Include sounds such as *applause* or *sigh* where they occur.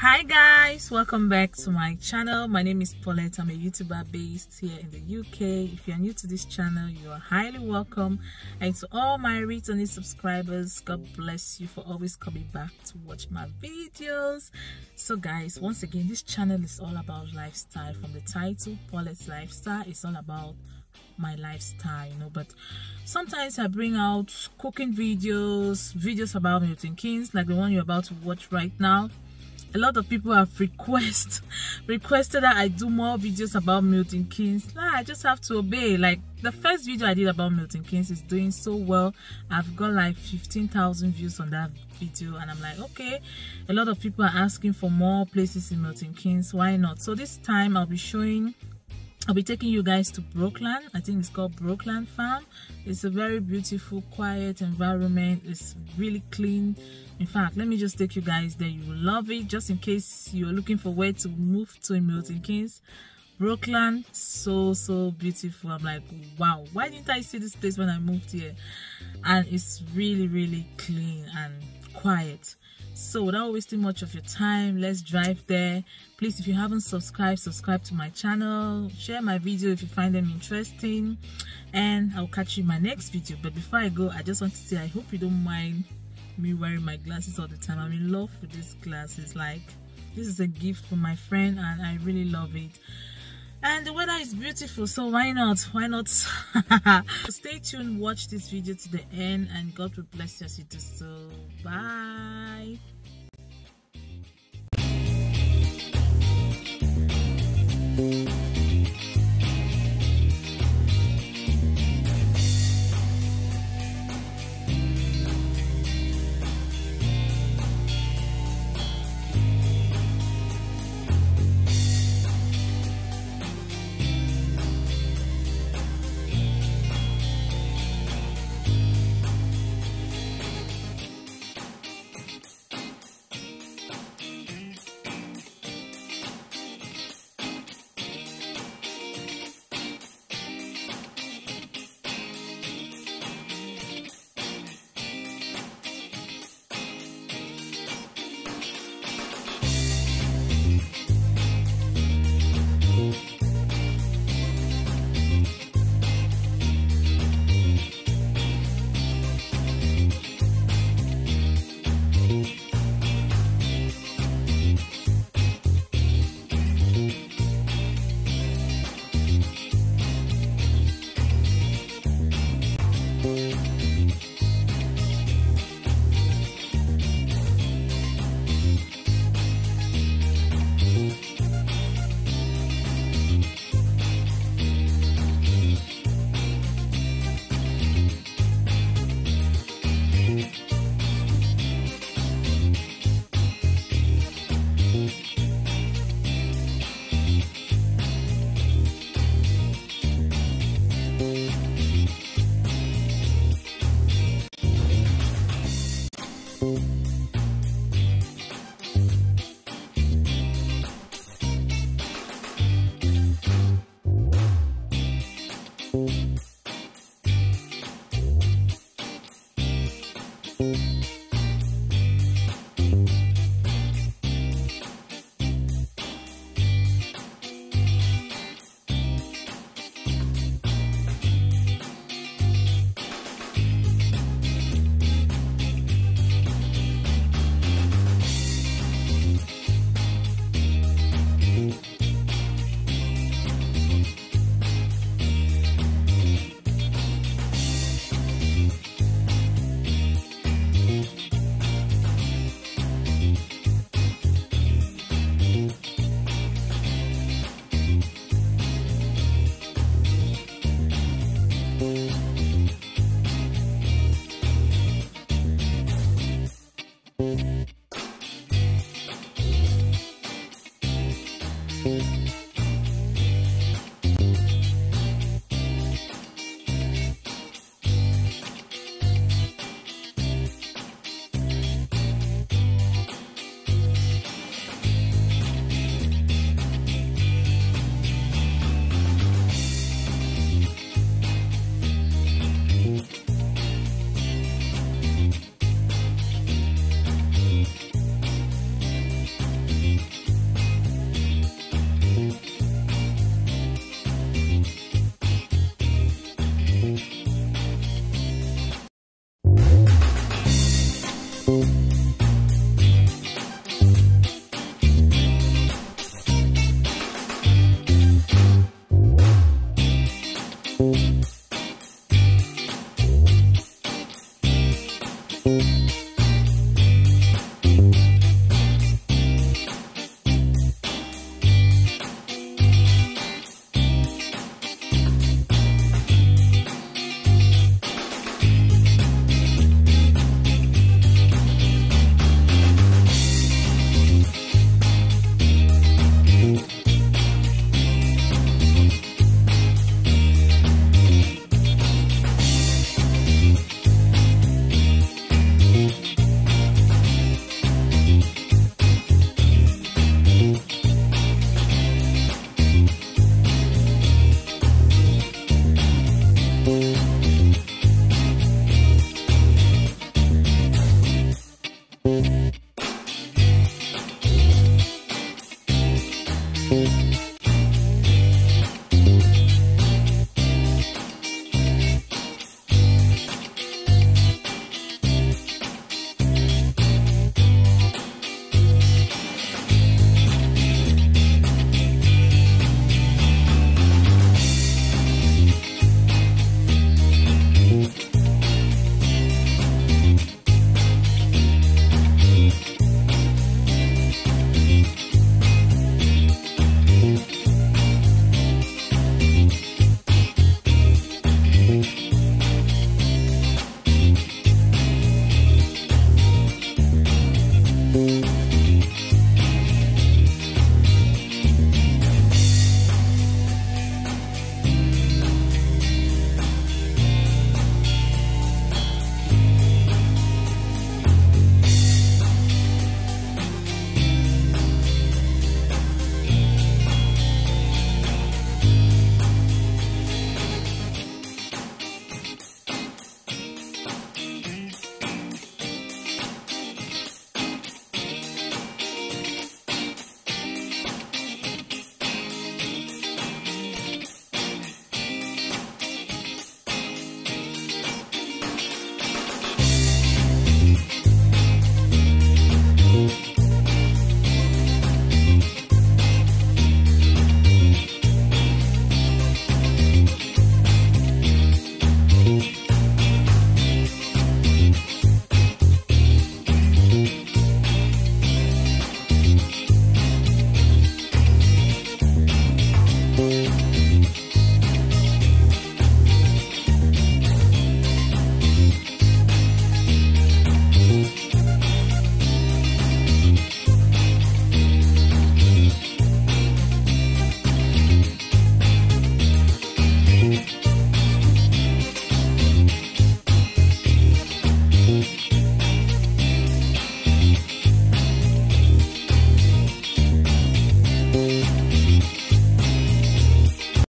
hi guys. Welcome back to my channel. My name is paulette. I'm a youtuber based here in the uk if you're new to this channel you are highly welcome. And to all my returning subscribers god bless you for always coming back to watch my videos. So guys once again this channel is all about lifestyle. From the title paulette's lifestyle it's all about my lifestyle you know. But sometimes i bring out cooking videos videos about milton keynes like the one you're about to watch right now a lot of people have request *laughs* requested that I do more videos about Milton Keynes. Nah, I just have to obey. Like the first video I did about Milton Keynes is doing so well. I've got like 15,000 views on that video and I'm like, okay, a lot of people are asking for more places in Milton Keynes. Why not? So this time I'll be showing I'll be taking you guys to Brookland. I think it's called Brookland Farm. It's a very beautiful, quiet environment. It's really clean. In fact, let me just take you guys there. You will love it. Just in case you're looking for where to move to in Milton Keynes. Brookland, so, so beautiful. I'm like, wow, why didn't I see this place when I moved here? And it's really, really clean and quiet so without wasting much of your time let's drive there. Please if you haven't subscribed subscribe to my channel. Share my video if you find them interesting. And i'll catch you in my next video. But before i go i just want to say i hope you don't mind me wearing my glasses all the time. I'm in love with these glasses. Like this is a gift from my friend and i really love it and the weather is beautiful so why not? Why not? *laughs* Stay tuned watch this video to the end and god will bless you as you do so. Bye.